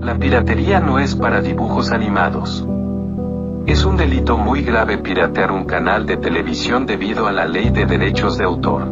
La piratería no es para dibujos animados. Es un delito muy grave piratear un canal de televisión debido a la ley de derechos de autor.